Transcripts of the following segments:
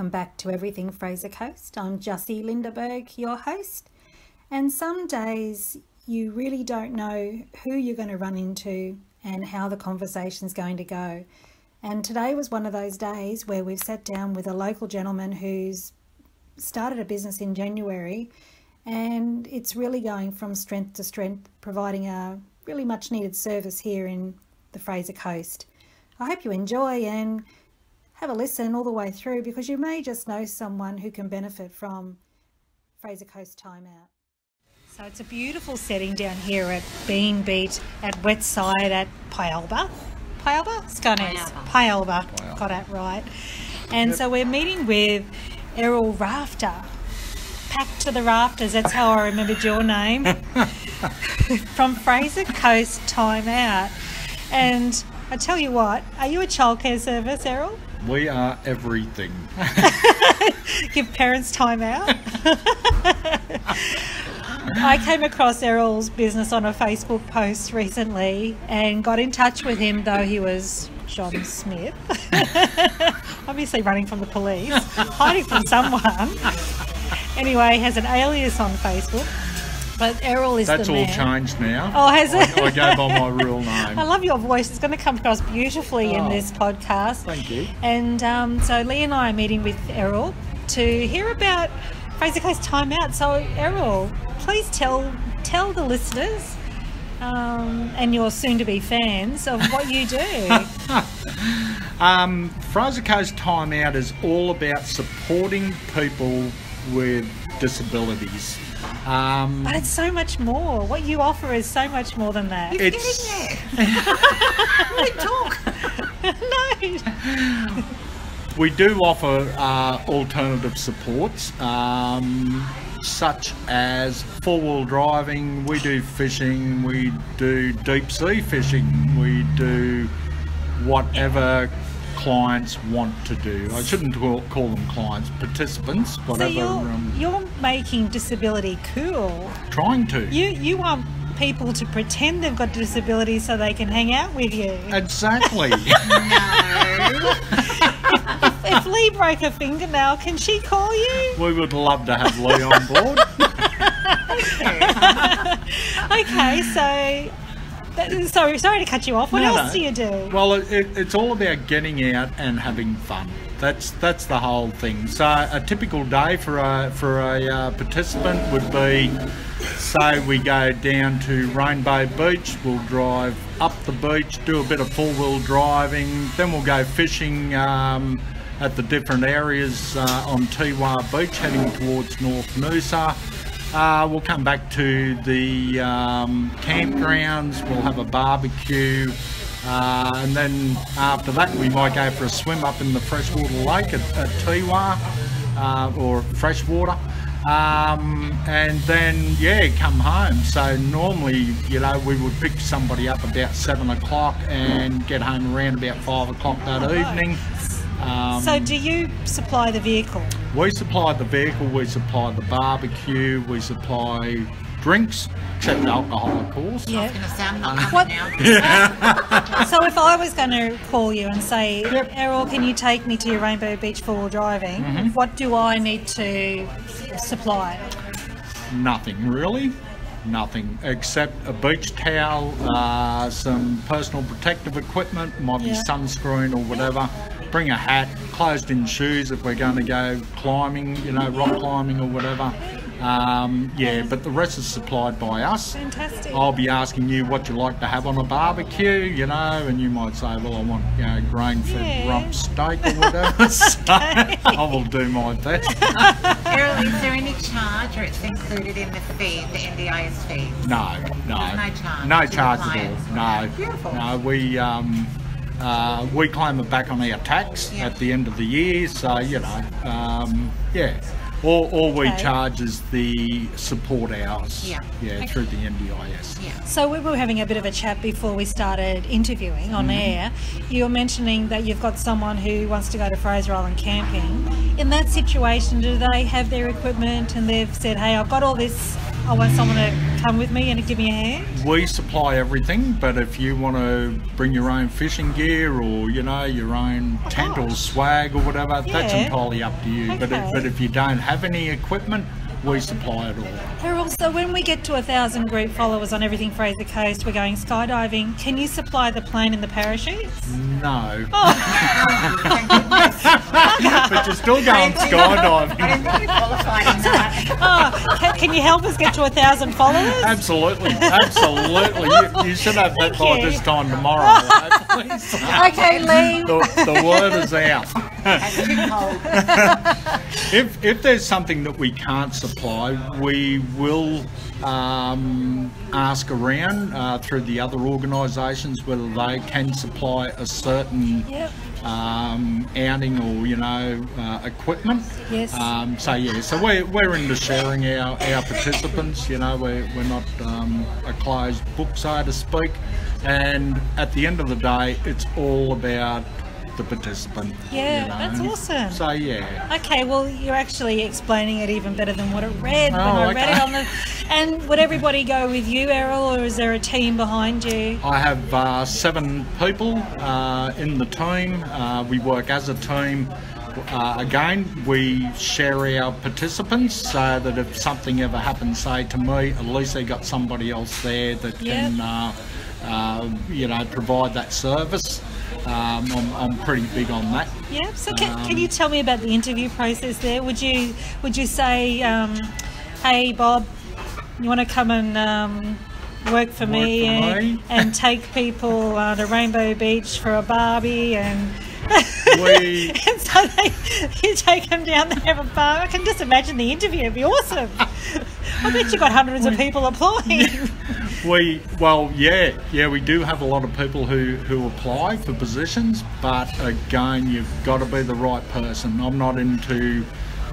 Welcome back to Everything Fraser Coast. I'm Jussy Lindeberg, your host. And some days you really don't know who you're going to run into and how the conversation's going to go. And today was one of those days where we've sat down with a local gentleman who's started a business in January and it's really going from strength to strength, providing a really much needed service here in the Fraser Coast. I hope you enjoy and have a listen all the way through because you may just know someone who can benefit from Fraser Coast Time Out. So it's a beautiful setting down here at Bean Beat at Wetside at Pialba. Pialba? Skynes. Pialba. Got it right. And so we're meeting with Errol Rafter. Packed to the rafters, that's how I remembered your name. From Fraser Coast Time Out. And I tell you what, are you a childcare service, Errol? We are everything. Give parents time out. I came across Errol's business on a Facebook post recently and got in touch with him, though he was John Smith. Obviously, running from the police, hiding from someone. Anyway, has an alias on Facebook. But Errol is That's the all man. changed now. Oh, has it? I, I go by my real name. I love your voice. It's going to come across beautifully in Oh. this podcast. Thank you. And um, so Lee and I are meeting with Errol to hear about Fraser Coast Time Out. So Errol, please tell tell the listeners um, and your soon-to-be fans of what you do. Um, Fraser Coast Time Out is all about supporting people with disabilities. Um, but it's so much more. What you offer is so much more than that. You're it's no. we do offer uh, alternative supports, um, such as four-wheel driving. We do fishing. We do deep sea fishing. We do whatever clients want to do. I shouldn't call, call them clients, participants. So Whatever. you're, um, you're making disability cool. trying to. You you want people to pretend they've got disability so they can hang out with you. Exactly. if Lee broke a fingernail, can she call you? we would love to have Lee on board. Okay, so. Sorry, sorry to cut you off. What No, else no. do you do? Well, it, it, it's all about getting out and having fun. That's that's the whole thing. So a typical day for a for a uh, participant would be, say we go down to Rainbow Beach. We'll drive up the beach, do a bit of four wheel driving. Then we'll go fishing um, at the different areas uh, on Teewah Beach, heading towards North Noosa. Uh, we'll come back to the um, campgrounds. We'll have a barbecue. Uh, and then after that, we might go for a swim up in the freshwater lake at, at Teewah uh, or freshwater. Um, and then, yeah, come home. So normally, you know, we would pick somebody up about seven o'clock and get home around about five o'clock that evening. Um, So, do you supply the vehicle? we supply the vehicle, we supply the barbecue, we supply drinks, except alcohol, of course. Yeah. gonna say I'm What- coming now. So, if I was going to call you and say, Yep. Errol, can you take me to your Rainbow Beach for wheel driving? Mm-hmm. What do I need to supply? Nothing really. Nothing except a beach towel, uh, some personal protective equipment, might be Yeah. sunscreen or whatever. Bring a hat, closed in shoes if we're going to go climbing, you know, rock climbing or whatever. Um, yeah, but the rest is supplied by us. Fantastic. I'll be asking you what you like to have on a barbecue, you know, and you might say, well, I want, you know, grain-fed Yeah. rump steak or whatever. so I will do my best. Errol, is there any charge or it's included in the fee, the NDIS fee? No, no, There's no charge no charge at all. No, Beautiful. no, we um, uh, we claim it back on our tax Yeah. at the end of the year. So you know, um, yeah. All, all we Okay. charge is the support hours. Yeah. Yeah, through the NDIS. Yeah. So we were having a bit of a chat before we started interviewing on Mm-hmm. air. You were mentioning that you've got someone who wants to go to Fraser Island camping. In that situation, do they have their equipment and they've said, "Hey, I've got all this. I want someone to come with me and give me a hand? We supply everything, but if you want to bring your own fishing gear or you know your own oh, tent or swag or whatever, that's entirely up to you. But if, but if you don't have any equipment, we supply it all. Errol, so when we get to a thousand group followers on Everything Fraser Coast, we're going skydiving. Can you supply the plane and the parachutes? No, Oh. but you're still going I skydiving. didn't think you qualified in that. Oh, can, can you help us get to a thousand followers? Absolutely, absolutely. You, you should have that by you. this time tomorrow, hopefully. Okay, Lee. the, the word is out. It's too cold. If, if there's something that we can't supply, we will um, ask around uh, through the other organisations whether they can supply a certain Yep. um, outing or you know uh, equipment. Yes. Um, so yeah, so we're, we're into sharing our, our participants. You know, we're, we're not um, a closed book, so to speak. And at the end of the day, it's all about the participant. Yeah, you know. that's awesome. So yeah. Okay, well, you're actually explaining it even better than what it read when Oh, I read it on the. And would everybody go with you, Errol, or is there a team behind you? I have uh, seven people uh, in the team. Uh, we work as a team. Uh, again, we share our participants so that if something ever happens, say to me, at least they got somebody else there that Yep. can, uh, uh, you know, provide that service. Um, I'm, I'm pretty big on that. Yeah. So can, Um, can you tell me about the interview process there? Would you would you say, um, "Hey, Bob, you want to come and um, work for me, for and, me?" and take people uh, to Rainbow Beach for a barbie and?" We- and so they, you take them down there have a bar. I can just imagine the interview. It'd be awesome. I bet you got hundreds of people applying. We well, yeah, yeah, we do have a lot of people who who apply for positions, but again, you've got to be the right person. I'm not into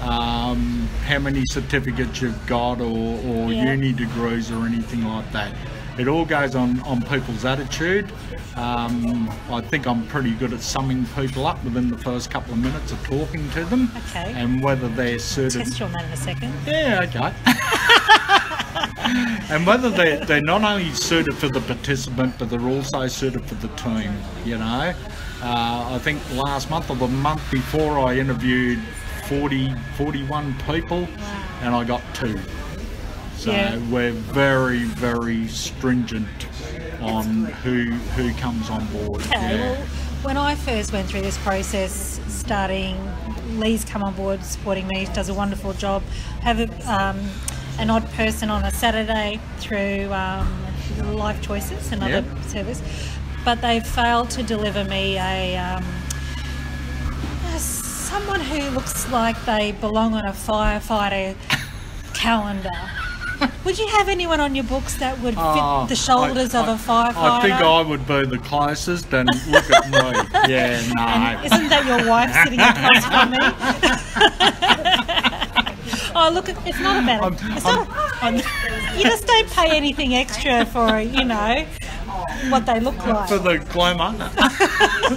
um, how many certificates you've got or, or Yeah. uni degrees or anything like that. It all goes on on people's attitude. Um, I think I'm pretty good at summing people up within the first couple of minutes of talking to them, Okay. and whether they're suited. Test you on that in a second. Yeah, okay. and whether they're, they're not only suited for the participant, but they're also suited for the team, you know. Uh, I think last month or the month before I interviewed 40, 41 people and I got two. So Yeah. we're very, very stringent on who who comes on board. Okay, yeah. well, when I first went through this process, starting, Lee's come on board supporting me, does a wonderful job. Have a, um, an odd person on a Saturday through um, Life Choices, another Yeah. service, but they failed to deliver me a. Um, a- someone who looks like they belong on a firefighter calendar. Would you have anyone on your books that would fit Oh, the shoulders I- of a firefighter? I think I would be the closest, and look at me. Yeah, no. And isn't that your wife sitting across from me? oh, look, it's not about I'm- It's I'm- not. you just don't pay anything extra for, you know, what they look like. For the glamour,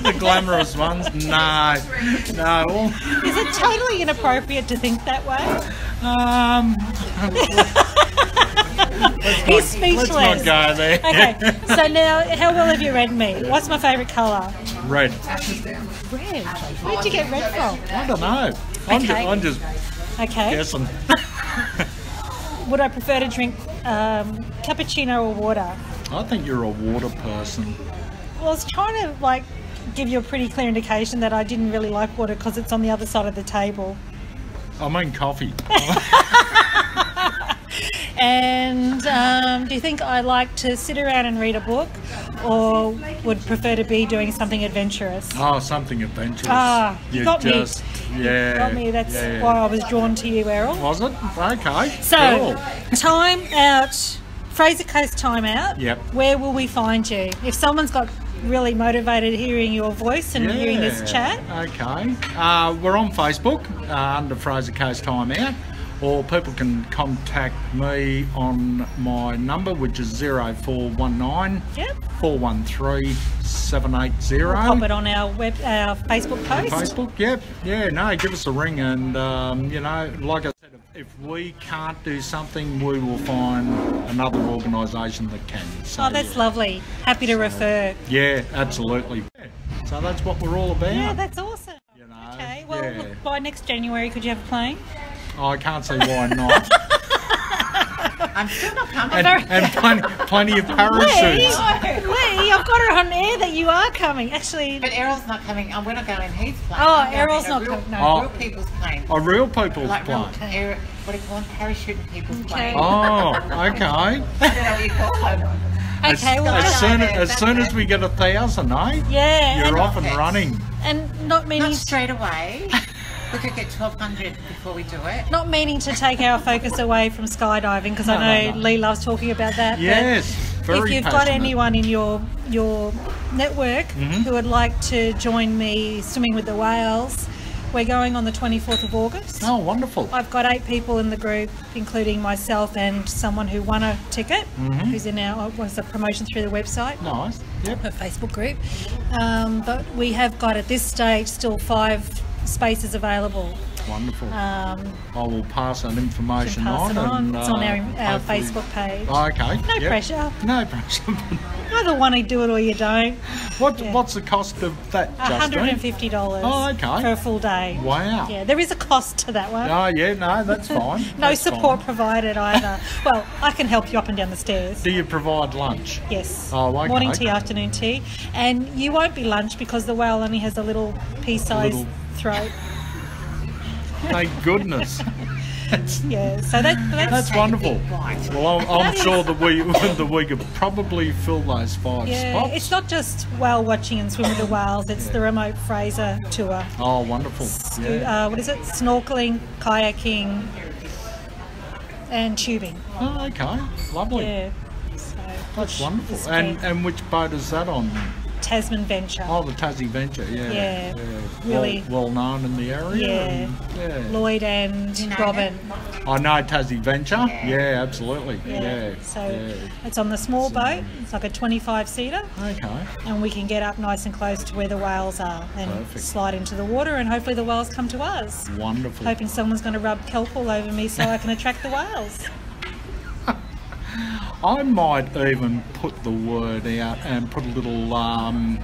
the glamorous ones, no, no. Is it totally inappropriate to think that way? um, He's speechless. let's not go there. Okay, so now, how well have you read me? What's my favourite colour? Red. Red. Where'd you get red from? I don't know. I'm, Okay. just, I'm just Okay. guessing. Would I prefer to drink um, cappuccino or water? I think you're a water person. Well, I was trying to like give you a pretty clear indication that I didn't really like water because it's on the other side of the table. I mean coffee. And um, do you think I like to sit around and read a book, or would prefer to be doing something adventurous? Oh, something adventurous. Ah, you got me. just, yeah. Got me. That's yeah. why I was drawn to you, Errol. Was it? Okay. So, cool. time out. Fraser Coast time out. Yep. Where will we find you? If someone's got really motivated hearing your voice and hearing this chat, Okay. Uh, we're on Facebook uh, under Fraser Coast Time Out, or people can contact me on my number, which is 0419 Yep. 413 780. we'll pop it on our web, our Facebook post. Facebook, yep, yeah, no, give us a ring, and um, you know, like I said. If we can't do something, we will find another organisation that can. So, Oh, that's yeah. lovely. Happy to refer. Yeah, absolutely. Yeah. So that's what we're all about. Yeah, that's awesome. you know, Okay, well, yeah. look, by next January, could you have a plane? I can't see why not. I'm still not coming. and and plenty, plenty of Lee, parachutes. Lee, I've got it on air that you are coming. Actually, But Errol's not coming. Oh, we're not going his plane. Oh, Errol's not coming, no. Oh. Real people's plane. A real people's like real, plane. air, what do you call them? Parachuting people's Okay. plane. Oh, okay. I don't know what you call them. As, okay, well, as soon Yeah, as soon as we get a thousand, eh? yeah, You're and, off and running. and not meaning Not straight away. we could get 1200 before we do it. not meaning to take our focus away from skydiving because No, I know no, no. Lee loves talking about that. Yes, very if you've got anyone in your your network Mm-hmm. who would like to join me swimming with the whales, we're going on the 24th of August. Oh, wonderful. I've got eight people in the group, including myself and someone who won a ticket, Mm-hmm. who's in our was a promotion through the website, Nice. Yep. a Facebook group. Um, but we have got at this stage still five spaces available. Wonderful. Um, I will pass that information pass on. it on. And, It's on uh, our, our Facebook page. Oh, okay. No yep. pressure. No pressure. Either one, you do it or you don't. what, Yeah. What's the cost of that, Justine? $150 Oh, okay. for a full day. Wow. Yeah, there is a cost to that one. Oh, yeah, no, that's fine. no That's support fine. provided either. well, I can help you up and down the stairs. Do you provide lunch? Yes. Oh, okay. Morning tea, afternoon tea. And you won't be lunch because the whale only has a little pea sized Little- throat. Thank goodness. that's, Yeah, so that, that's, that's wonderful. Well, I'm, I'm sure that we that we could probably fill those five yeah, spots. it's not just whale watching and swim with the whales, it's the remote Fraser tour. Oh, wonderful. Yeah. Uh, what is it? Snorkeling, kayaking, and tubing. Oh, okay. Lovely. Yeah. So, That's wonderful. And and which boat is that on? Tasman Venture. Oh, the Tassie Venture. Yeah. Yeah, Well- really. well, known in the area. Yeah. and- yeah. Lloyd and you know Robin. I know Tassie Venture. Yeah, absolutely. Yeah. Yeah. So yeah. it's on the small boat. It's like a 25 seater, Okay. and we can get up nice and close to where the whales are and Perfect. slide into the water, and hopefully the whales come to us. Wonderful. Hoping someone's going to rub kelp all over me so I can attract the whales. I might even put the word out and put a little um,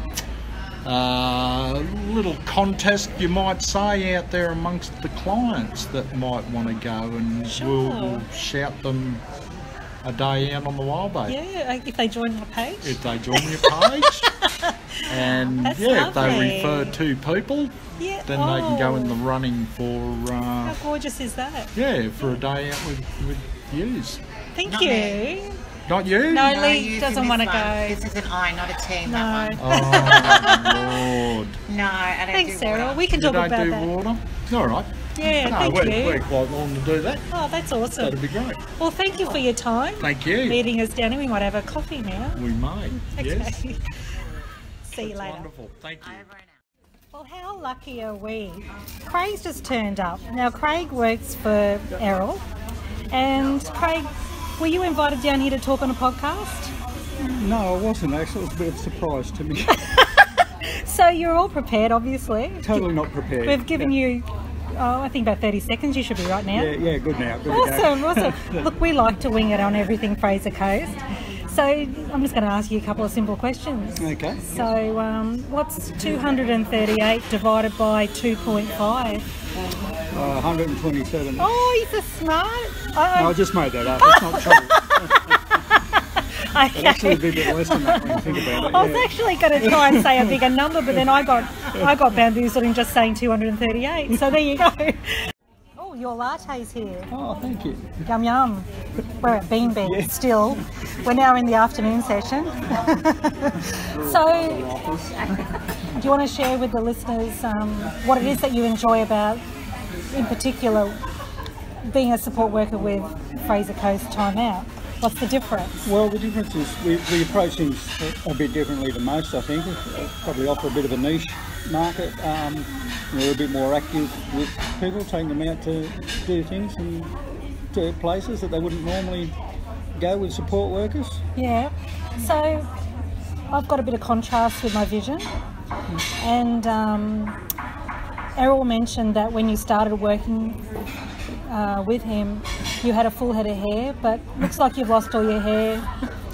uh, little contest, you might say, out there amongst the clients that might want to go, and we'll, we'll shout them a day out on the wild boat. Yeah, if they join my page. If they join your page, and That's yeah, if they refer two people, Yeah. then they can go in the oh, running for uh, How gorgeous is that? yeah for a day out with with yous. Thank Not you. me. Not you? No, No, Lee using doesn't want to go. This is an I, not a T. No. That one. Oh Lord. No, I don't Thanks, do Sarah. water. We can You talk don't about do that. water? All right. Yeah, no, thank we're, you. we're quite willing to do that. Oh, that's awesome. That'd be great. Well, thank you for your time. Thank you. Meeting us down, and we might have a coffee now. We might, Okay. Yes. See you later. wonderful. Thank you. Over and out. Well, how lucky are we? Craig's just turned up. Now, Craig works for Errol. And Craig, were you invited down here to talk on a podcast? No, I wasn't actually. It was a bit of a surprise to me. So you're all prepared, obviously. totally not prepared. We've given yeah. you, oh, I think about 30 seconds. You should be right now. Yeah, yeah, good now. Good. Awesome, awesome. Look, we like to wing it on everything Fraser Coast. So I'm just going to ask you a couple of simple questions. Okay. So, um, what's 238 divided by 2.5? Uh, 127. Oh, he's a smart. No, I, I just made that up. It's not true. I, It'd actually be a bit less than that when you think about it. I was yeah. actually going to try and say a bigger number, but then I got I got bamboozled in just saying 238. So there you go. Oh, your latte's here. Oh, thank you. Yum yum. We're at Bean Bean Yeah. still. We're now in the afternoon session. so, do you want to share with the listeners um, what it is that you enjoy about, in particular, being a support worker with Fraser Coast Time Out? What's the difference? Well, the difference is we, we approach things a, bit differently than most, I think. We Probably offer a bit of a niche market. Um, we're a bit more active with people, taking them out to do things and to places that they wouldn't normally go with support workers. Yeah. So, I've got a bit of contrast with my vision, and um, Errol mentioned that when you started working uh, with him, you had a full head of hair, but looks like you've lost all your hair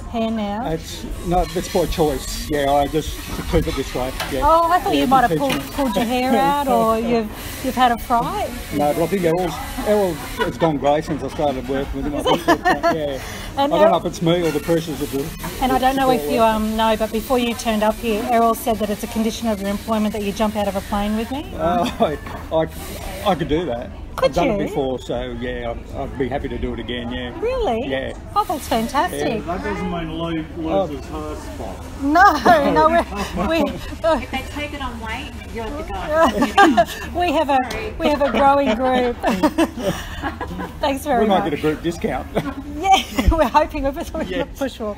hair now. It's no, it's by choice. Yeah, I just keep it this way. Yeah. Oh, I thought Yeah, you might have pulled, pulled your hair out, or you've you've had a fright. No, but I think Errol's, Errol, it's gone grey since I started working with him. I think yeah. I don't know if it's me or the pressures of the. And I don't know if you um, know, but before you turned up here, Errol said that it's a condition of your employment that you jump out of a plane with me. Uh, I, I, I could do that. Could I've done you? it before, so yeah, I'd, I'd be happy to do it again. Yeah. Really? Yeah. Oh, that's fantastic. That doesn't mean Lee loses her spot. No, no, we, we, uh, If they take it on weight, you're the guy. we have a we have a growing group. Thanks very much. We might much. get a group discount. Yeah, we're hoping we're Yes. push for.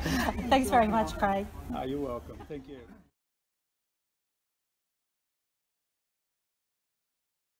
Thanks very much, Craig. oh, you're welcome. Thank you.